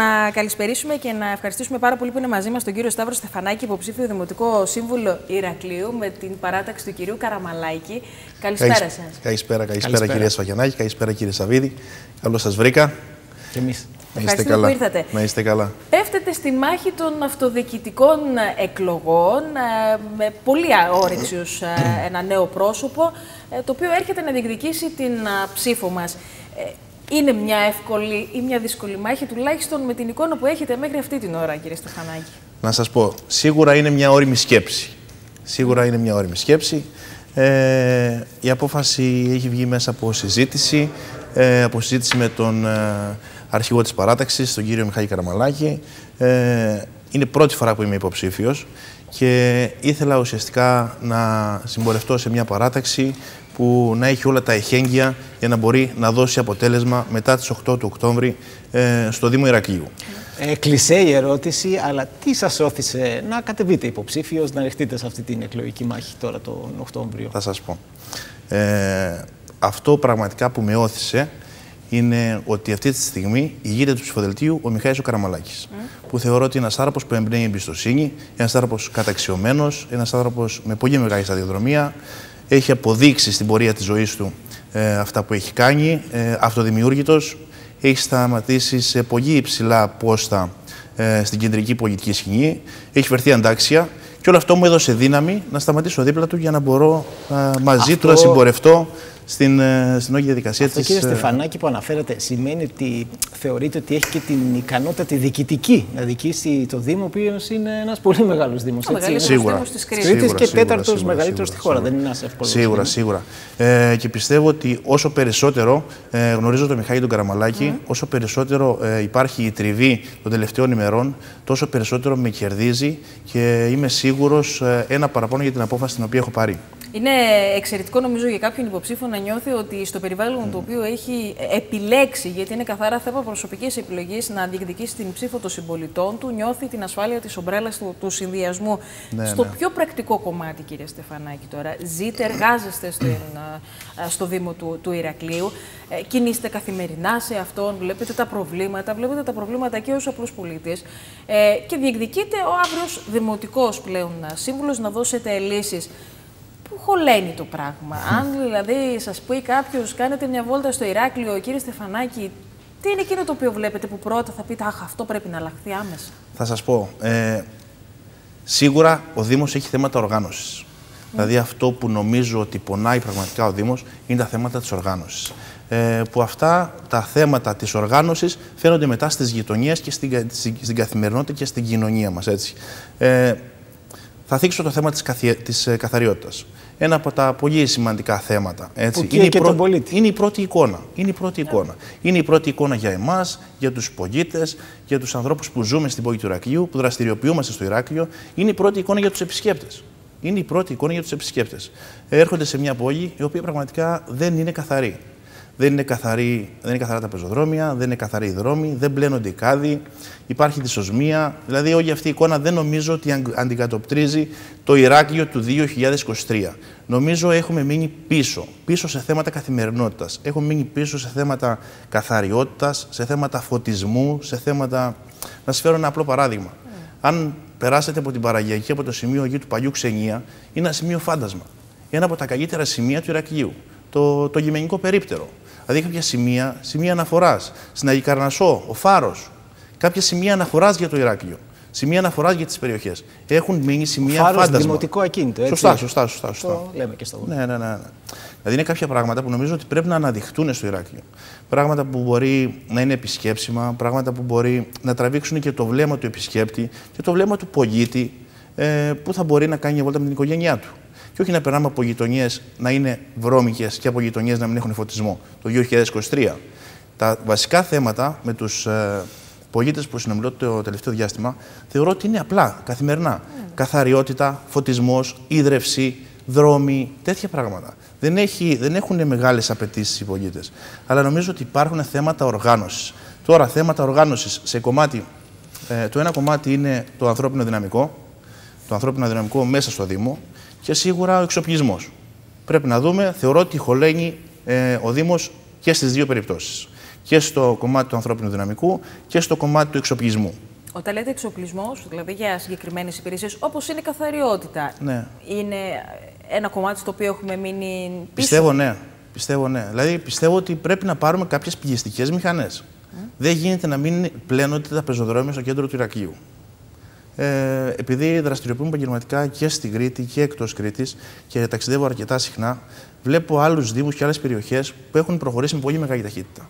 Να καλησπερίσουμε και να ευχαριστήσουμε πάρα πολύ που είναι μαζί μας τον κύριο Σταύρο Στεφανάκη, υποψήφιο Δημοτικό Σύμβουλο Ηρακλείου, με την παράταξη του κυρίου Καραμαλάκη. Καλησπέρα Καλησ... σας. Καλησπέρα, καλησπέρα, κυρία Σφαγιανάκη, καλησπέρα κύριε Σαββίδη. Καλώς σας βρήκα. Και εμείς. Να είστε καλά. που ήρθατε. Να είστε καλά. Πέφτετε στη μάχη των αυτοδιοικητικών εκλογών ε, με πολύ αόρεξιους ε, ένα νέο πρόσωπο, ε, το οποίο έρχεται να διεκδικήσει την ψήφο μας. Είναι μια εύκολη ή μια δύσκολη μάχη, τουλάχιστον με την εικόνα που έχετε μέχρι αυτή την ώρα, κύριε Στεφανάκη. Να σας πω, σίγουρα είναι μια όρημη σκέψη. Σίγουρα είναι μια όρημη σκέψη. Ε, η απόφαση έχει βγει μέσα από συζήτηση, ε, από συζήτηση με τον ε, αρχηγό της παράταξης, τον κύριο Μιχάλη Καραμαλάκη. Ε, είναι πρώτη φορά που είμαι υποψήφιος και ήθελα ουσιαστικά να συμπορευτώ σε μια παράταξη που να έχει όλα τα εχέγγυα για να μπορεί να δώσει αποτέλεσμα μετά τις 8 του Οκτώβρη ε, στο Δήμο Ηρακλείου. Ε, κλεισέ η ερώτηση, αλλά τι σας όθησε να κατεβείτε υποψήφιος, να ρεχτείτε σε αυτή την εκλογική μάχη τώρα τον Οκτώβριο; Θα σας πω. Ε, αυτό πραγματικά που με όθησε είναι ότι αυτή τη στιγμή ηγείται του ψηφοδελτίου ο Μιχάης ο Καραμαλάκης. Που θεωρώ ότι είναι ένας άνθρωπος που εμπνέει εμπιστοσύνη, ένας άνθρωπος καταξιωμένος, ένας άνθρωπος με πολύ μεγάλη σταδιοδρομία. Έχει αποδείξει στην πορεία της ζωής του ε, αυτά που έχει κάνει, ε, αυτοδημιούργητος. Έχει σταματήσει σε πολύ υψηλά πόστα ε, στην κεντρική πολιτική σκηνή. Έχει φερθεί αντάξια. Και όλο αυτό μου έδωσε δύναμη να σταματήσω δίπλα του για να μπορώ ε, μαζί του να συμπορευτώ στην, ε, στην όλη διαδικασία Αυτό, κύριε Στεφανάκη, που αναφέρατε, σημαίνει ότι θεωρείτε ότι έχει και την ικανότητα τη διοικητική να διοικήσει το Δήμο, ο οποίος είναι ένας πολύ μεγάλος Δήμος. Σίγουρα. Της Κρήτης και τέταρτος μεγαλύτερος στη χώρα. Δεν είναι ένας εύκολος. Σίγουρα, σίγουρα. Ε, και πιστεύω ότι όσο περισσότερο ε, γνωρίζω τον Μιχάλη τον Καραμαλάκη, όσο περισσότερο ε, υπάρχει η τριβή των τελευταίων ημερών, τόσο περισσότερο με κερδίζει και είμαι σίγουρος ε, ένα παραπάνω για την απόφαση την οποία έχω πάρει. Είναι εξαιρετικό νομίζω για κάποιον υποψήφιο να νιώθει ότι στο περιβάλλον το οποίο έχει επιλέξει, γιατί είναι καθαρά θέμα προσωπικής επιλογής, να διεκδικήσει την ψήφο των συμπολιτών του, νιώθει την ασφάλεια της ομπρέλας του, του συνδυασμού. Ναι, στο ναι. πιο πρακτικό κομμάτι, κύριε Στεφανάκη, τώρα, ζείτε, εργάζεστε στην, στο Δήμο του, του Ηρακλείου, ε, κινείστε καθημερινά σε αυτόν, βλέπετε τα προβλήματα, βλέπετε τα προβλήματα και ως απλού πολίτε ε, και διεκδικείτε ο αύριο δημοτικός πλέον σύμβουλος να δώσετε λύσεις που χωλαίνει το πράγμα. Αν δηλαδή σας πει κάποιος, κάνετε μια βόλτα στο Ηράκλειο, κύριε Στεφανάκη, τι είναι εκείνο το οποίο βλέπετε που πρώτα θα πείτε Αχ, αυτό πρέπει να αλλάχθει άμεσα. Θα σας πω. Ε, σίγουρα ο Δήμος έχει θέματα οργάνωσης. Δηλαδή αυτό που νομίζω ότι πονάει πραγματικά ο Δήμος είναι τα θέματα της οργάνωσης. Ε, που αυτά τα θέματα της οργάνωσης φαίνονται μετά στις γειτονίες και στην, στην καθημερινότητα και στην κοινωνία μας. Έτσι. Ε, θα θίξω το θέμα της, καθι... της ε, καθαριότητας. Ένα από τα πολύ σημαντικά θέματα. Έτσι. είναι, η προ... είναι η πρώτη εικόνα. Είναι η πρώτη εικόνα. Είναι η πρώτη εικόνα για εμάς, για τους πολίτες, για τους ανθρώπους που ζούμε στην πόλη του Ηρακλείου, που δραστηριοποιούμαστε στο Ηράκλειο. Είναι η πρώτη εικόνα για τους επισκέπτες. Είναι η πρώτη εικόνα για τους επισκέπτες. Έρχονται σε μια πόλη η οποία πραγματικά δεν είναι καθαρή. Δεν είναι, καθαρή, δεν είναι καθαρά τα πεζοδρόμια, δεν είναι καθαροί οι δρόμοι, δεν μπλένονται οι κάδοι, υπάρχει δυσοσμία. Δηλαδή, όλη αυτή η εικόνα δεν νομίζω ότι αντικατοπτρίζει το Ηράκλειο του 2023. Νομίζω έχουμε μείνει πίσω, πίσω σε θέματα καθημερινότητας. Έχουμε μείνει πίσω σε θέματα καθαριότητας, σε θέματα φωτισμού, σε θέματα. Να σας φέρω ένα απλό παράδειγμα. Αν περάσετε από την Παραγιακή, από το σημείο γη του παλιού Ξενία, είναι ένα σημείο φάντασμα. Ένα από τα καλύτερα σημεία του Ηρακλείου. Το, το γημενικό περίπτερο. Δηλαδή κάποια σημεία, σημεία αναφοράς. Στην Αγικαρνασό, ο Φάρος. Κάποια σημεία αναφοράς για το Ηράκλειο. Σημεία αναφοράς για τις περιοχές. Έχουν μείνει σημεία φάρος φάντασμα. δημοτικό ακίνητο. Έτσι. Σωστά, σωστά, σωστά. σωστά. Το λέμε και στο ναι, ναι, ναι, ναι. Δηλαδή είναι κάποια πράγματα που νομίζω ότι πρέπει να αναδειχτούν στο Ηράκλειο. Πράγματα που μπορεί να είναι επισκέψιμα, πράγματα που μπορεί να τραβήξουν και το βλέμμα του επισκέπτη και το βλέμμα του πολίτη ε, που θα μπορεί να κάνει μια βόλτα με την οικογένειά του και όχι να περνάμε από γειτονιές να είναι βρώμικες και από γειτονιές να μην έχουν φωτισμό το 2023. Τα βασικά θέματα με τους ε, πολίτες που συνομιλώ το τελευταίο διάστημα θεωρώ ότι είναι απλά, καθημερινά. Mm. Καθαριότητα, φωτισμός, ίδρυυση, δρόμοι, τέτοια πράγματα. Δεν, έχει, δεν έχουν μεγάλες απαιτήσεις οι πολίτες. Αλλά νομίζω ότι υπάρχουν θέματα οργάνωσης. Τώρα, θέματα οργάνωσης σε κομμάτι. Ε, το ένα κομμάτι είναι το ανθρώπινο δυναμικό. Το ανθρώπινο δυναμικό μέσα στο Δήμο και σίγουρα ο εξοπλισμός. Πρέπει να δούμε, θεωρώ ότι χωλαίνει ε, ο Δήμος και στις δύο περιπτώσεις. και στο κομμάτι του ανθρώπινου δυναμικού και στο κομμάτι του εξοπλισμού. Όταν λέτε εξοπλισμός, δηλαδή για συγκεκριμένες υπηρεσίες, όπως είναι η καθαριότητα, Ναι. είναι ένα κομμάτι στο οποίο έχουμε μείνει πίσω; Πιστεύω ναι. Πιστεύω ναι. Δηλαδή πιστεύω ότι πρέπει να πάρουμε κάποιες πηγιστικές μηχανές. Δεν γίνεται να μην πλένονται τα πεζοδρόμια στο κέντρο του Ηρακλείου. Ε, επειδή δραστηριοποιούμε επαγγελματικά και στην Κρήτη και εκτός Κρήτης και ταξιδεύω αρκετά συχνά, βλέπω άλλους Δήμους και άλλες περιοχές που έχουν προχωρήσει με πολύ μεγάλη ταχύτητα.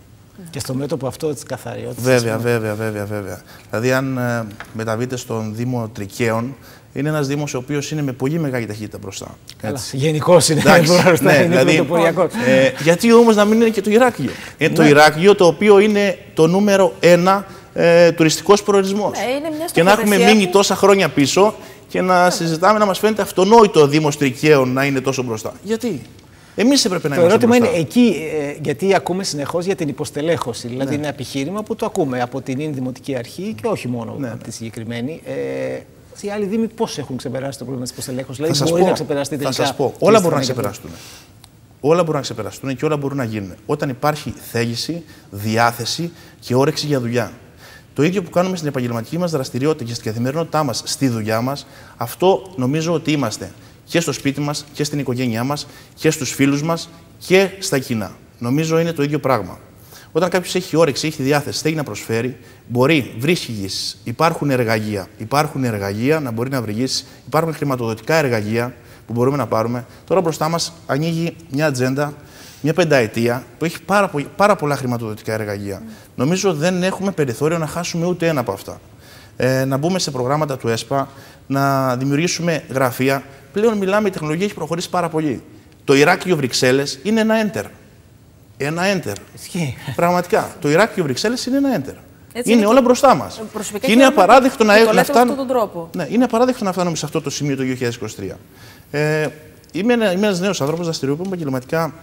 Και στο μέτωπο αυτό της καθαριότητας. Βέβαια, βέβαια, βέβαια, βέβαια. Δηλαδή, αν ε, μεταβείτε στον Δήμο Τρικαίων, είναι ένας Δήμος ο οποίος είναι με πολύ μεγάλη ταχύτητα μπροστά. Έτσι. Γενικώ είναι Εντάξει, μπροστά, ναι, είναι δηλαδή, πρωτοποριακός. ε, γιατί όμως να μην είναι και το Ηράκλειο. Είναι το Ναι. Ηράκλειο το οποίο είναι το νούμερο ένα ε, τουριστικός προορισμός. Ναι, είναι μια και να έχουμε στοχοθεσία μείνει που- τόσα χρόνια πίσω και να συζητάμε να μας φαίνεται αυτονόητο ο Δήμος Τρικαίων να είναι τόσο μπροστά. Γιατί; Εμείς έπρεπε να Το είμαστε ερώτημα μπροστά. είναι εκεί, ε, γιατί ακούμε συνεχώς για την υποστελέχωση. Δηλαδή, Ναι. είναι ένα επιχείρημα που το ακούμε από την Ίνδη Δημοτική Αρχή και όχι μόνο Ναι, από ναι. τη συγκεκριμένη. Ε, οι άλλοι Δήμοι πώς έχουν ξεπεράσει το πρόβλημα της υποστελέχωσης, Δηλαδή, Θα σας μπορεί πω, να ξεπεραστεί θα τελικά. σας πω, και όλα στη μπορούν να Θεσσαλονίκη. ξεπεραστούν. Όλα μπορούν να ξεπεραστούν και όλα μπορούν να γίνουν. Όταν υπάρχει θέληση, διάθεση και όρεξη για δουλειά. Το ίδιο που κάνουμε στην επαγγελματική μας δραστηριότητα και στην καθημερινότητά μας, στη δουλειά μας, αυτό νομίζω ότι είμαστε και στο σπίτι μας και στην οικογένειά μας και στους φίλους μας και στα κοινά. Νομίζω είναι το ίδιο πράγμα. Όταν κάποιος έχει όρεξη, έχει διάθεση, θέλει να προσφέρει, μπορεί, βρίσκει λύσεις. Υπάρχουν εργαλεία. Υπάρχουν εργαλεία να μπορεί να βρει λύσεις. Υπάρχουν χρηματοδοτικά εργαλεία που μπορούμε να πάρουμε. Τώρα μπροστά μας ανοίγει μια ατζέντα, μια πενταετία που έχει πάρα, πο- πάρα πολλά χρηματοδοτικά εργαλεία. Νομίζω δεν έχουμε περιθώριο να χάσουμε ούτε ένα από αυτά. Ε, να μπούμε σε προγράμματα του ΕΣΠΑ, να δημιουργήσουμε γραφεία. Πλέον μιλάμε, η τεχνολογία έχει προχωρήσει πάρα πολύ. Το Ηράκλειο Βρυξέλλες είναι ένα enter. Ένα enter. Ισχύει. Πραγματικά. Το Ηράκλειο Βρυξέλλες είναι ένα enter. Έτσι είναι είναι όλα μπροστά μας. Προσωπικά Και είναι χαίρομαι απαράδεκτο να, που το να λέτε με φτάνουμε. αυτόν τον τρόπο. Ναι, είναι απαράδεκτο να φτάνουμε σε αυτό το σημείο το 2023. Ε, είμαι ένα είμαι ένας νέος άνθρωπος, δραστηριοποιούμε επαγγελματικά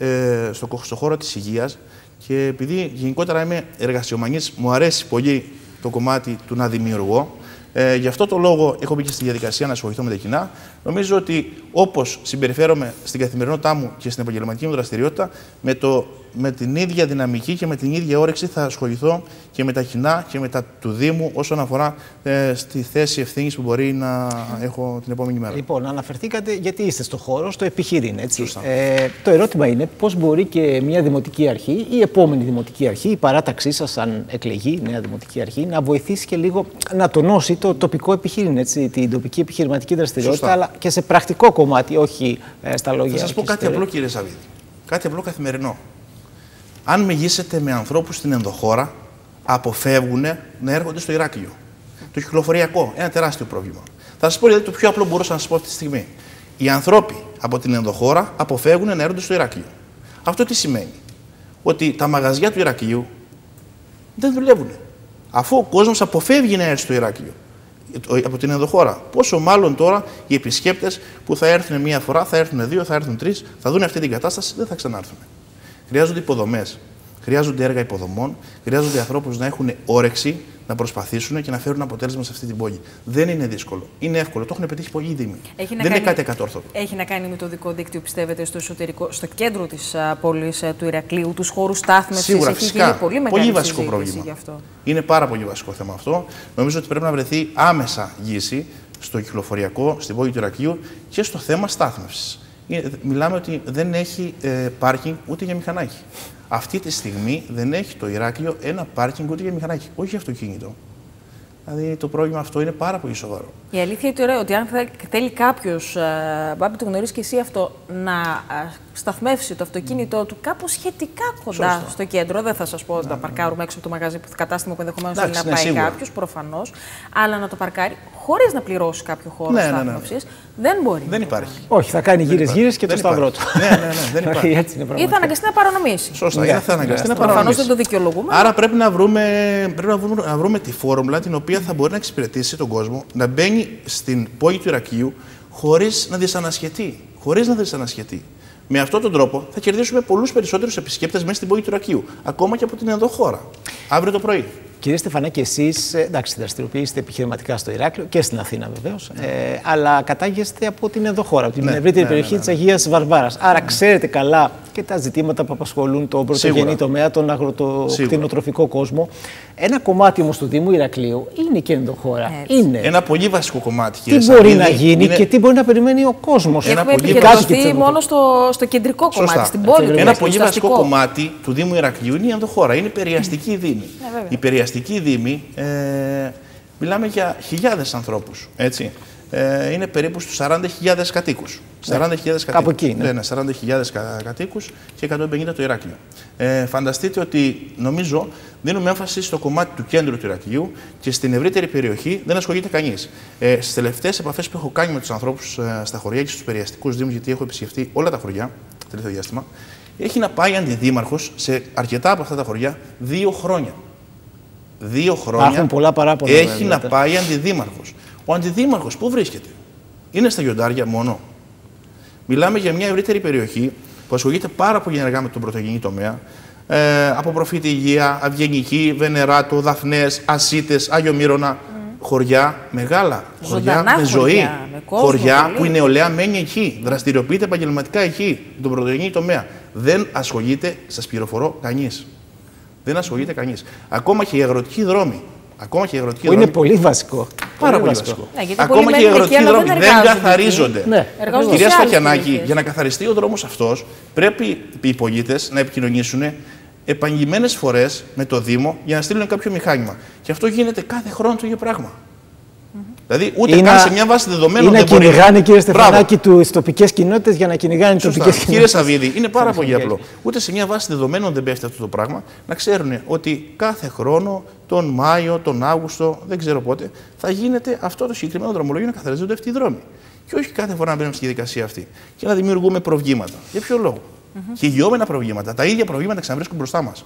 ε, στο, στο χώρο της υγείας και επειδή γενικότερα είμαι εργασιομανής, μου αρέσει πολύ το κομμάτι του να δημιουργώ. Ε, γι' αυτό το λόγο έχω μπει και στη διαδικασία να ασχοληθώ με τα κοινά. Νομίζω ότι όπως συμπεριφέρομαι στην καθημερινότητά μου και στην επαγγελματική μου δραστηριότητα, με, το, με την ίδια δυναμική και με την ίδια όρεξη θα ασχοληθώ και με τα κοινά και με τα του Δήμου όσον αφορά ε, στη θέση ευθύνης που μπορεί να έχω την επόμενη μέρα. Λοιπόν, αναφερθήκατε γιατί είστε στο χώρο, στο επιχείρημα. Έτσι. Σωστά. Ε, το ερώτημα είναι πώς μπορεί και μια δημοτική αρχή, η επόμενη δημοτική αρχή, η παράταξή σας, αν εκλεγεί η νέα δημοτική αρχή, να βοηθήσει και λίγο να τονώσει το τοπικό επιχείρημα, έτσι, την τοπική επιχειρηματική δραστηριότητα, Σωστά. αλλά και σε πρακτικό κομμάτι, όχι ε, στα λόγια. Θα σας πω όχι κάτι στο- απλό, κύριε Σαββίδη. Κάτι απλό καθημερινό. Αν μεγίσετε με ανθρώπους στην ενδοχώρα, αποφεύγουν να έρχονται στο Ηράκλειο. Το κυκλοφοριακό, ένα τεράστιο πρόβλημα. Θα σας πω δηλαδή το πιο απλό μπορούσα να σας πω αυτή τη στιγμή. Οι άνθρωποι από την ενδοχώρα αποφεύγουν να έρχονται στο Ηράκλειο. Αυτό τι σημαίνει; Ότι τα μαγαζιά του Ηρακλείου δεν δουλεύουν. Αφού ο κόσμος αποφεύγει να έρθει στο Ηράκλειο το- από την ενδοχώρα. Πόσο μάλλον τώρα οι επισκέπτες που θα έρθουν μία φορά, θα έρθουν δύο, θα έρθουν τρεις, θα δουν αυτή την κατάσταση, δεν θα ξανάρθουν. Χρειάζονται υποδομές. Χρειάζονται έργα υποδομών. Χρειάζονται ανθρώπους να έχουν όρεξη, να προσπαθήσουν και να φέρουν αποτέλεσμα σε αυτή την πόλη. Δεν είναι δύσκολο. Είναι εύκολο. Το έχουν πετύχει πολλοί δήμοι. Έχει να δεν κάνει- είναι κάτι ακατόρθωτο. Έχει να κάνει με το δικό δίκτυο, πιστεύετε, στο εσωτερικό, στο κέντρο της πόλης του Ηρακλείου, τους χώρους στάθμευσης; Σίγουρα, Έχει φυσικά. γίνει πολύ μεγάλη βασικό συζήτηση πρόβλημα. γι' αυτό. Είναι πάρα πολύ βασικό θέμα αυτό. Νομίζω ότι πρέπει να βρεθεί άμεσα λύση στο κυκλοφοριακό, στην πόλη του Ηρακλείου και στο θέμα στάθμευσης. Μιλάμε ότι δεν έχει ε, πάρκινγκ ούτε για μηχανάκι. Αυτή τη στιγμή δεν έχει το Ηράκλειο ένα πάρκινγκ ούτε για μηχανάκι, όχι για αυτοκίνητο. Δηλαδή το πρόβλημα αυτό είναι πάρα πολύ σοβαρό. Η αλήθεια είναι τώρα ότι αν θα- θέλει κάποιος, Μπάμπη, το γνωρίζεις και εσύ αυτό, να α, σταθμεύσει το αυτοκίνητό του κάπως σχετικά κοντά Σωστά. στο κέντρο. Δεν θα σας πω ότι να παρκάρουμε έξω από το μαγαζί, το κατάστημα που ενδεχομένως θέλει να Εντάξει, ναι, πάει σίγουρα. κάποιος, προφανώς. Αλλά να το παρκάρει χωρίς να πληρώσει κάποιο χώρο Ναι, ναι, ναι. στάθμευσης δεν μπορεί. Δεν υπάρχει. Όχι, θα κάνει γύρε-γύρε και το Δεν σταυρό υπάρχει. του. Ναι, ναι, ναι, δεν υπάρχει. Έτσι είναι Ή θα πραγματικά. αναγκαστεί να παρανομήσει. Σωστά, Ναι, ή θα αναγκαστεί να ναι, Προφανώ παρανομήσει. δεν το δικαιολογούμε. Άρα πρέπει να βρούμε, πρέπει να βρούμε, να βρούμε τη φόρμουλα την οποία θα μπορεί να εξυπηρετήσει τον κόσμο να μπαίνει στην πόλη του Ιρακείου χωρίς να δυσανασχετεί. Χωρίς να δυσανασχετεί. Με αυτόν τον τρόπο θα κερδίσουμε πολλούς περισσότερους επισκέπτες μέσα στην πόλη του Ιρακείου, ακόμα και από την εδώ χώρα. Αύριο το πρωί. Κύριε Στεφανάκη, εσείς εντάξει, δραστηριοποιήσετε επιχειρηματικά στο Ηράκλειο και στην Αθήνα βεβαίως, ε, αλλά κατάγεστε από την εδώ χώρα, από την Ναι, ευρύτερη ναι, περιοχή ναι, ναι. τη Αγίας Βαρβάρας. Άρα ξέρετε καλά και τα ζητήματα που απασχολούν τον πρωτογενή τομέα, τον αγροτοκτηνοτροφικό κόσμο. Ένα κομμάτι όμως του Δήμου Ηρακλείου είναι και ενδοχώρα. Είναι. Ένα πολύ βασικό κομμάτι. Τι μπορεί να γίνει είναι... και τι μπορεί να περιμένει ο κόσμος. Ένα πολύ βασικό μόνο στο, στο κεντρικό κομμάτι, Σωστά. στην πόλη. Ένα πολύ βασικό κομμάτι του Δήμου Ηρακλείου είναι η ενδοχώρα. Είναι περιαστική δήμη. Ναι, η περιαστική δήμη. Ε, μιλάμε για χιλιάδες ανθρώπους. Έτσι ε, είναι περίπου στους 40.000 κατοίκους. 40.000 ναι, κατοίκους. Κάπου εκεί, ναι. ναι 40.000 κατοίκους και 150 το Ηράκλειο. Ε, φανταστείτε ότι νομίζω δίνουμε έμφαση στο κομμάτι του κέντρου του Ηρακλείου και στην ευρύτερη περιοχή δεν ασχολείται κανείς. Ε, Στις τελευταίες επαφές που έχω κάνει με τους ανθρώπους ε, στα χωριά και στους περιαστικούς Δήμους, γιατί έχω επισκεφτεί όλα τα χωριά το τελευταίο διάστημα, έχει να πάει αντιδήμαρχος σε αρκετά από αυτά τα χωριά δύο χρόνια. Δύο χρόνια πολλά παράπονα, έχει να πάει αντιδήμαρχος. Ο αντιδήμαρχος πού βρίσκεται; Είναι στα γιοντάρια μόνο; Μιλάμε για μια ευρύτερη περιοχή που ασχολείται πάρα πολύ ενεργά με τον πρωτογενή τομέα. Ε, από προφήτη Υγεία, Αυγενική, Βενεράτο, Δαφνές, Ασίτες, Άγιο Μύρονα. Mm. Χωριά μεγάλα. Χωριά με ζωή. με χωριά που η νεολαία μένει εκεί. Δραστηριοποιείται επαγγελματικά εκεί, τον πρωτογενή τομέα. Δεν ασχολείται, σας πληροφορώ, κανείς. Δεν ασχολείται κανείς. Ακόμα και οι αγροτικοί δρόμοι Ακόμα και οι αγροτικοί δρόμοι. Είναι πολύ βασικό. Πάρα πολύ βασικό. Ναι, Ακόμα και οι αγροτικοί δρόμοι δεν, δεν καθαρίζονται. Ναι. Κυρία Σφακιανάκη, για να καθαριστεί ο δρόμος αυτός, πρέπει οι πολίτες να επικοινωνήσουν επαγγελμένε φορές με το Δήμο για να στείλουν κάποιο μηχάνημα. Και αυτό γίνεται κάθε χρόνο το ίδιο πράγμα. Δηλαδή, ούτε είναι καν σε μια βάση δεδομένων. Ή να κυνηγάνε, κύριε Στεφανάκη, τις τοπικές κοινότητες για να κυνηγάνε τις τοπικές κοινότητες. Κύριε Σαββίδη, είναι πάρα πολύ απλό. Ούτε σε μια βάση δεδομένων δεν πέφτει αυτό το πράγμα να ξέρουν ότι κάθε χρόνο, τον Μάιο, τον Αύγουστο, δεν ξέρω πότε, θα γίνεται αυτό το συγκεκριμένο δρομολόγιο να καθαρίζονται αυτοί οι δρόμοι. Και όχι κάθε φορά να μπαίνουμε στη διαδικασία αυτή και να δημιουργούμε προβλήματα. Για ποιο λόγο; Mm -hmm. Χιλιόμενα προβλήματα. Τα ίδια προβλήματα ξαναβρίσκουν μπροστά μας.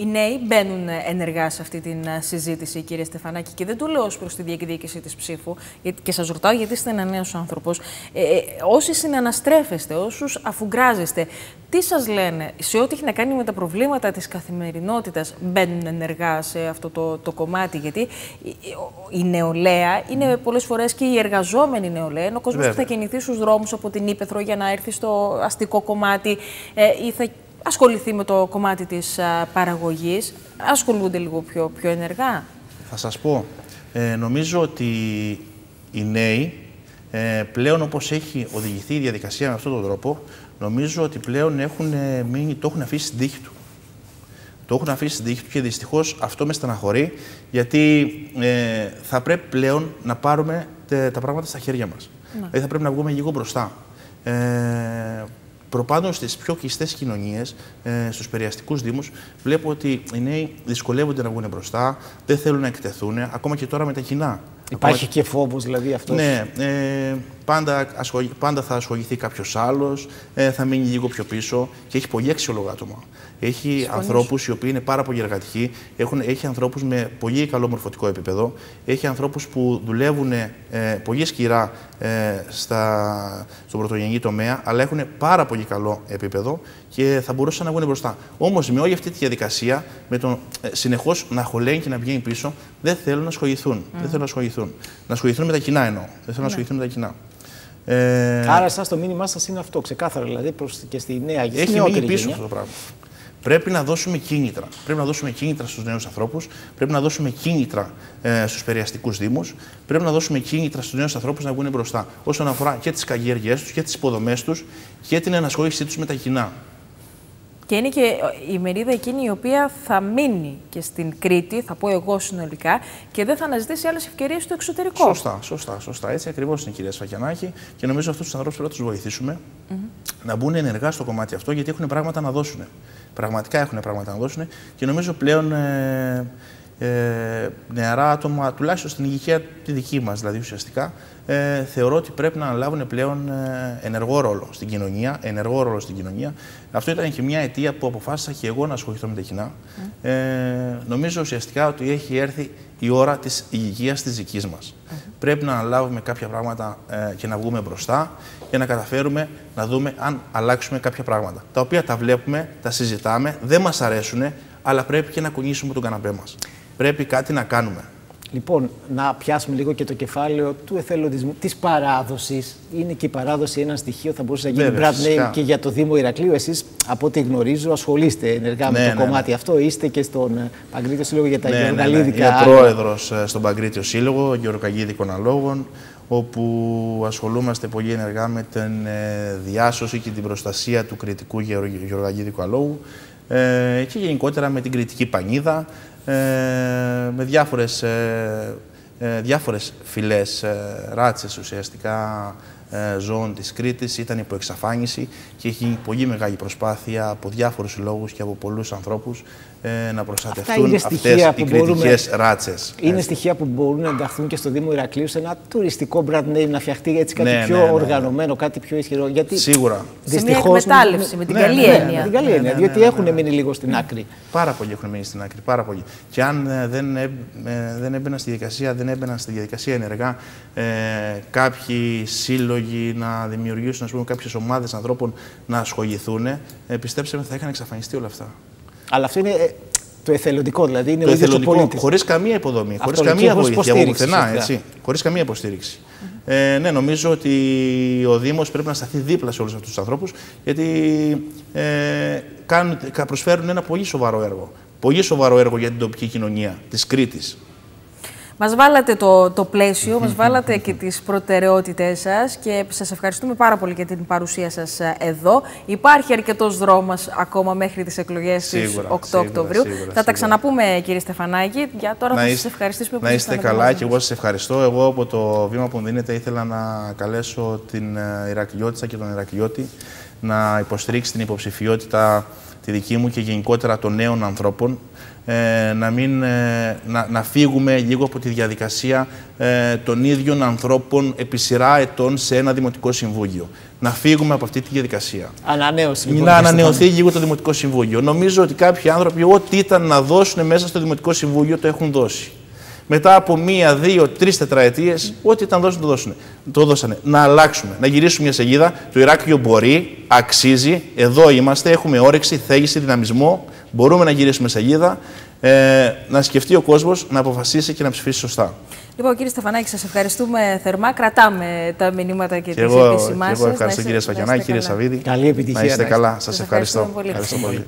Οι νέοι μπαίνουν ενεργά σε αυτή τη συζήτηση, κύριε Στεφανάκη, και δεν το λέω ως προς τη διεκδίκηση της ψήφου. Και σας ρωτάω, γιατί είστε ένα νέος άνθρωπος. Ε, ε, όσοι συναναστρέφεστε, όσους αφουγκράζεστε, τι σας λένε σε ό,τι έχει να κάνει με τα προβλήματα της καθημερινότητας, μπαίνουν ενεργά σε αυτό το, το κομμάτι; Γιατί η νεολαία είναι πολλές φορές και η εργαζόμενη νεολαία. Είναι ο κόσμος που θα κινηθεί στους δρόμους από την Ήπεθρο για να έρθει στο αστικό κομμάτι ε, ή θα ασχοληθεί με το κομμάτι της α, παραγωγής, ασχολούνται λίγο πιο, πιο ενεργά. Θα σας πω, ε, νομίζω ότι οι νέοι ε, πλέον όπως έχει οδηγηθεί η διαδικασία με αυτόν τον τρόπο, νομίζω ότι πλέον έχουν ε, μείνει, το έχουν αφήσει στην τύχη του. Το έχουν αφήσει στην τύχη του και δυστυχώς αυτό με στεναχωρεί, γιατί ε, θα πρέπει πλέον να πάρουμε τα πράγματα στα χέρια μας. Ναι. Δηλαδή θα πρέπει να βγούμε λίγο μπροστά. Ε, προπάντων στις πιο κλειστές κοινωνίες, ε, στους περιαστικούς Δήμους, βλέπω ότι οι νέοι δυσκολεύονται να βγουν μπροστά, δεν θέλουν να εκτεθούν, ακόμα και τώρα με τα κοινά. Υπάρχει και φόβος δηλαδή αυτός; Ναι, ε, πάντα, πάντα θα ασχοληθεί κάποιος άλλος, ε, θα μείνει λίγο πιο πίσω και έχει πολύ αξιόλογα άτομα. Έχει ανθρώπους οι οποίοι είναι πάρα πολύ εργατικοί, έχουν, έχει ανθρώπους με πολύ καλό μορφωτικό επίπεδο, έχει ανθρώπους που δουλεύουν ε, πολύ σκληρά ε, στα, στον πρωτογενή τομέα, αλλά έχουν πάρα πολύ καλό επίπεδο και θα μπορούσαν να βγουν μπροστά. Όμως με όλη αυτή τη διαδικασία, με τον ε, συνεχώς να χωλαίνει και να βγαίνει πίσω, δεν θέλουν να ασχοληθούν. Mm. Δεν θέλουν να ασχοληθούν. Να ασχοληθούν με τα κοινά εννοώ. Δεν θέλουν να ναι. ασχοληθούν με τα κοινά. Ε... Άρα, εσάς το μήνυμά σας είναι αυτό, ξεκάθαρα δηλαδή προς και στη νέα γενιά. Έχει μείνει πίσω αυτό το πράγμα. Πρέπει να δώσουμε κίνητρα. Πρέπει να δώσουμε κίνητρα στους νέους ανθρώπους, πρέπει να δώσουμε κίνητρα ε, στους περιαστικού Δήμους, πρέπει να δώσουμε κίνητρα στους νέους ανθρώπους να βγουν μπροστά όσον αφορά και τις καλλιέργειές τους και τις υποδομές τους και την ενασχόλησή τους με τα κοινά. Και είναι και η μερίδα εκείνη η οποία θα μείνει και στην Κρήτη, θα πω εγώ συνολικά, και δεν θα αναζητήσει άλλες ευκαιρίες στο εξωτερικό. Σωστά, σωστά, σωστά. Έτσι ακριβώς είναι, κυρία Σφακιανάκη. Και νομίζω αυτούς τους ανθρώπους πρέπει να τους βοηθήσουμε mm -hmm. να μπουν ενεργά στο κομμάτι αυτό, γιατί έχουν πράγματα να δώσουν. Πραγματικά έχουν πράγματα να δώσουν και νομίζω πλέον ε, ε, νεαρά άτομα, τουλάχιστον στην ηλικία τη δική μας δηλαδή ουσιαστικά, ε, θεωρώ ότι πρέπει να αναλάβουν πλέον ε, ενεργό ρόλο στην κοινωνία. Ενεργό ρόλο στην κοινωνία. Αυτό ήταν και μια αιτία που αποφάσισα και εγώ να ασχοληθώ με τα κοινά. Mm. Ε, νομίζω ουσιαστικά ότι έχει έρθει η ώρα της υγείας της δικής μας. Mm. Πρέπει να αναλάβουμε κάποια πράγματα ε, και να βγούμε μπροστά για να καταφέρουμε να δούμε αν αλλάξουμε κάποια πράγματα. Τα οποία τα βλέπουμε, τα συζητάμε, δεν μας αρέσουν, αλλά πρέπει και να κουνήσουμε τον καναπέ μας. Πρέπει κάτι να κάνουμε. Λοιπόν, να πιάσουμε λίγο και το κεφάλαιο του εθελοντισμού, της παράδοσης. Είναι και η παράδοση ένα στοιχείο, θα μπορούσε να γίνει Βέβαια, brand φυσικά. name και για το Δήμο Ηρακλείου. Εσείς, από ό,τι γνωρίζω, ασχολείστε ενεργά με Ναι, το ναι, κομμάτι ναι. αυτό. Είστε και στον ε, Παγκρίτιο Σύλλογο για τα Ναι, ναι, ναι. γεωργαλίδικα. Είμαι άγρα. πρόεδρος ε, στον Παγκρίτιο Σύλλογο Γεωργαγίδικων Αλόγων, όπου ασχολούμαστε πολύ ενεργά με την ε, διάσωση και την προστασία του κριτικού γεωργ- γεωργαγίδικου αλόγου ε, και γενικότερα με την κριτική πανίδα, ε, με διάφορες, ε, ε, διάφορες φυλές, ε, ράτσες ουσιαστικά ε, ζώων της Κρήτης ήταν υπό εξαφάνιση και έχει γίνει πολύ μεγάλη προσπάθεια από διάφορους λόγους και από πολλούς ανθρώπους ε, να προστατευτούν είναι αυτές στοιχεία οι που μπορούμε- κριτικές ράτσες. Είναι Έτσι. στοιχεία που μπορούν να ενταχθούν και στο Δήμο Ηρακλείου σε ένα τουριστικό brand name, να φτιαχτεί έτσι κάτι Ναι, πιο ναι, ναι, ναι. οργανωμένο, κάτι πιο ισχυρό. Γιατί Σίγουρα. Σε μια δυστυχώς- εκμετάλλευση, με την Ναι, καλή ναι, ναι, Ναι, έννοια. με την καλή Ναι, έννοια, ναι, διότι ναι, έχουν ναι. μείνει λίγο στην άκρη. Πάρα πολλοί έχουν μείνει στην άκρη. Πάρα πολλοί. Και αν ε, δεν, ε, ε, δεν έμπαιναν στη διαδικασία, δεν έμπαιναν στη διαδικασία ενεργά ε, κάποιοι σύλλογοι να δημιουργήσουν ας πούμε, κάποιες ομάδες ανθρώπων να ασχοληθούν, ε, πιστέψτε με θα είχαν εξαφανιστεί όλα αυτά. Αλλά αυτό είναι ε, το εθελοντικό, δηλαδή είναι το ο ίδιος ο εθελοντικό, πολίτης. χωρίς καμία υποδομή, Αυτό χωρίς είναι, καμία και χωρίς βοήθεια από υποστήριξη, πουθενά. ουσιαστικά. Έτσι, χωρίς καμία υποστήριξη. Ε, ναι, νομίζω ότι ο Δήμος πρέπει να σταθεί δίπλα σε όλους αυτούς τους ανθρώπους, γιατί ε, κάνουν, κα- προσφέρουν ένα πολύ σοβαρό έργο. Πολύ σοβαρό έργο για την τοπική κοινωνία της Κρήτης. Μας βάλατε το, το πλαίσιο, μας βάλατε και τις προτεραιότητές σας και σας ευχαριστούμε πάρα πολύ για την παρουσία σας ε, εδώ. Υπάρχει αρκετός δρόμος ακόμα μέχρι τις εκλογές της 8 Σίγουρα, σίγουρα, Οκτωβρίου. σίγουρα, Θα τα σίγουρα. ξαναπούμε κύριε Στεφανάκη. Για τώρα θα Να σας είστε- ευχαριστήσουμε που Να είστε ήσασταν εδώ καλά μαζί και μας. εγώ σας ευχαριστώ. Εγώ από το βήμα που μου δίνετε ήθελα να καλέσω την ε, Ηρακλειώτησα και τον Ηρακλειώτη να υποστηρίξει την υποψηφιότητα τη δική μου και γενικότερα των νέων ανθρώπων ε, να, μην, ε, να, να φύγουμε λίγο από τη διαδικασία ε, των ίδιων ανθρώπων επί σειρά ετών σε ένα Δημοτικό Συμβούλιο. Να φύγουμε από αυτή τη διαδικασία. Ανανέωση. λοιπόν, να κύριε ανανεωθεί λίγο το Δημοτικό Συμβούλιο. Νομίζω ότι κάποιοι άνθρωποι, ό,τι ήταν να δώσουν μέσα στο Δημοτικό Συμβούλιο, το έχουν δώσει. Μετά από μία, δύο, τρεις τετραετίες, ό,τι ήταν δώσουν, το δώσουν. Το δώσανε. Να αλλάξουμε, να γυρίσουμε μια σελίδα. Το Ηράκλειο μπορεί, αξίζει. Εδώ είμαστε, έχουμε όρεξη, θέληση, δυναμισμό. Μπορούμε να γυρίσουμε σελίδα. Ε, να σκεφτεί ο κόσμος, να αποφασίσει και να ψηφίσει σωστά. Λοιπόν, κύριε Στεφανάκη, σας ευχαριστούμε θερμά. Κρατάμε τα μηνύματα και, Και τις εγώ, και επισημάνσεις. εγώ Να ευχαριστώ είστε- κύριε να είστε Σφακιανάκη, κύριε καλά. Σαββίδη. Καλή επιτυχία, Να είστε να είστε. καλά. Σας Σας ευχαριστώ. ευχαριστούμε πολύ. Ευχαριστώ πολύ.